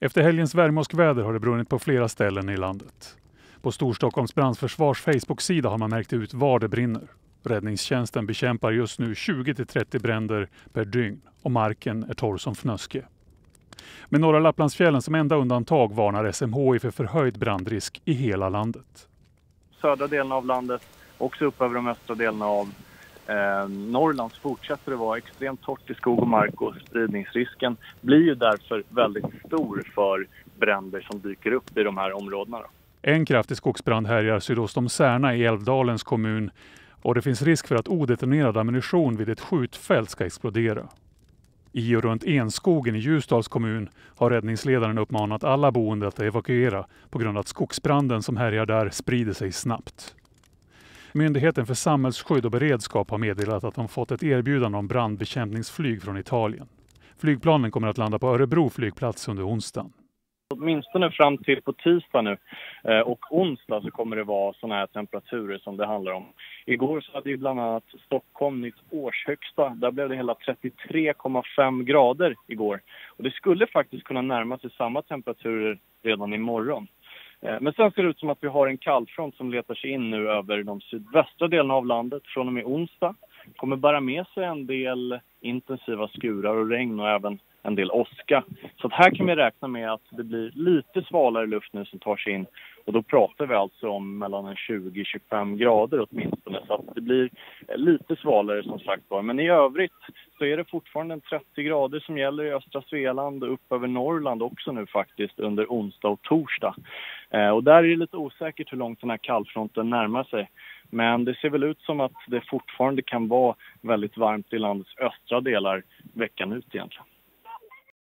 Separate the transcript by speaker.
Speaker 1: Efter helgens värme har det brunnit på flera ställen i landet. På Storstockholms brandförsvars Facebook-sida har man märkt ut var det brinner. Räddningstjänsten bekämpar just nu 20-30 bränder per dygn och marken är torr som fnöske. Med norra Lapplandsfjällen som enda undantag varnar SMHI för förhöjd brandrisk i hela landet.
Speaker 2: Södra delen av landet, också upp över de östra delarna av eh, Norrland fortsätter det vara extremt torrt i skog och mark och spridningsrisken blir ju därför väldigt stor för bränder som dyker upp i de här områdena. Då.
Speaker 1: En kraftig skogsbrand härjar sydost om Särna i Älvdalens kommun och det finns risk för att odetonerad ammunition vid ett skjutfält ska explodera. I och runt Enskogen i Ljusdals kommun har räddningsledaren uppmanat alla boende att evakuera på grund av att skogsbranden som härjar där sprider sig snabbt. Myndigheten för samhällsskydd och beredskap har meddelat att de fått ett erbjudande om brandbekämpningsflyg från Italien. Flygplanen kommer att landa på Örebro flygplats under onsdagen.
Speaker 2: Åtminstone fram till på tisdag nu eh, och onsdag så kommer det vara sådana här temperaturer som det handlar om. Igår så hade ju bland annat Stockholm nytt årshögsta. Där blev det hela 33,5 grader igår. Och det skulle faktiskt kunna närma sig samma temperaturer redan imorgon. Eh, men sen ser det ut som att vi har en kallfront som letar sig in nu över de sydvästra delarna av landet från och med onsdag. Kommer bära med sig en del intensiva skurar och regn och även en del åska. Så här kan vi räkna med att det blir lite svalare luft nu som tar sig in och då pratar vi alltså om mellan 20-25 grader åtminstone så att det blir eh, lite svalare som sagt var. Men i övrigt så är det fortfarande 30 grader som gäller i östra Svealand och upp över Norrland också nu faktiskt under onsdag och torsdag. Eh, och där är det lite osäkert hur långt den här kallfronten närmar sig. Men det ser väl ut som att det fortfarande kan vara väldigt varmt i landets östra delar veckan ut egentligen.